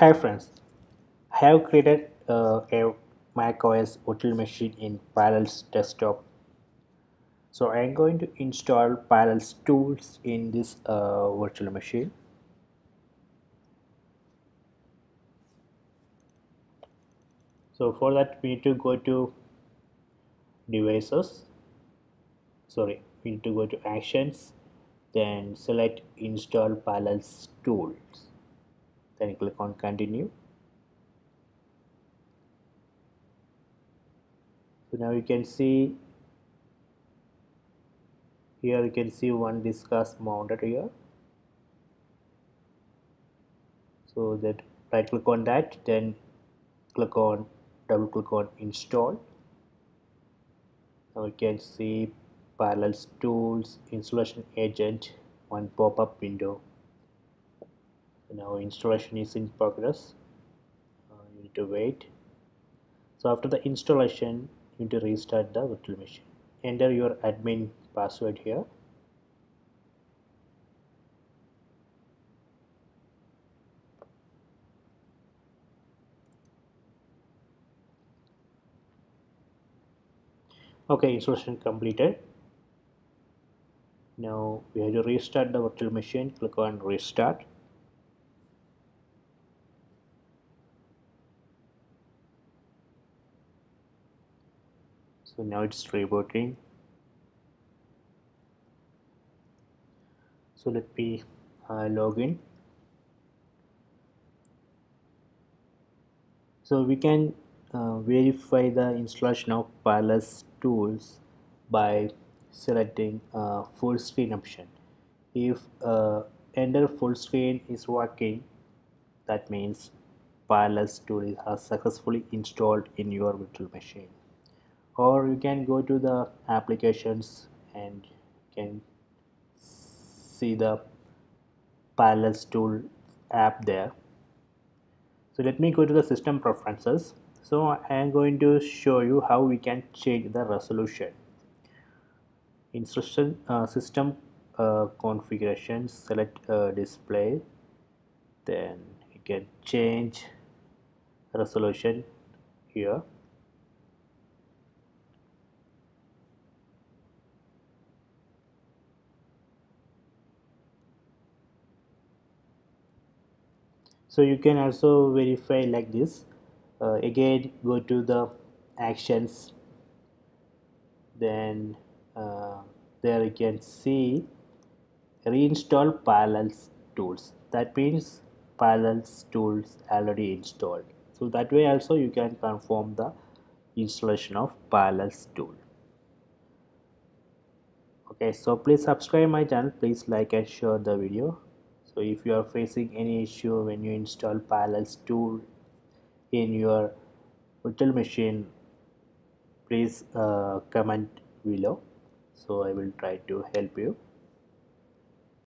Hi friends, I have created uh, a macOS virtual machine in Parallels desktop. So I am going to install Parallels tools in this uh, virtual machine. So for that we need to go to devices, sorry, we need to go to actions, then select install Parallels tools, then click on continue. So now you can see here you can see one discuss mounted here. So that right click on that then click on double click on install. Now you can see parallels tools installation agent one pop-up window now installation is in progress. Uh, you need to wait. So after the installation you need to restart the virtual machine. Enter your admin password here. Okay installation completed. Now we have to restart the virtual machine. Click on restart so now it's rebooting so let me uh, log in. So we can uh, verify the installation of Parallels tools by selecting uh, full screen option. If uh, enter full screen is working that means Parallels tool is successfully installed in your virtual machine or you can go to the applications and can see the Parallels tool app there. So let me go to the system preferences. So I am going to show you how we can change the resolution. In system, uh, system uh, configuration select uh, display. Then you can change resolution here so you can also verify like this. Uh, again go to the actions. Then uh, there you can see reinstall parallels tools. That means parallels tools already installed. So that way also you can confirm the installation of parallels tool. Okay so please subscribe my channel. Please like and share the video so if you are facing any issue when you install parallels tool in your virtual machine please uh, comment below. So I will try to help you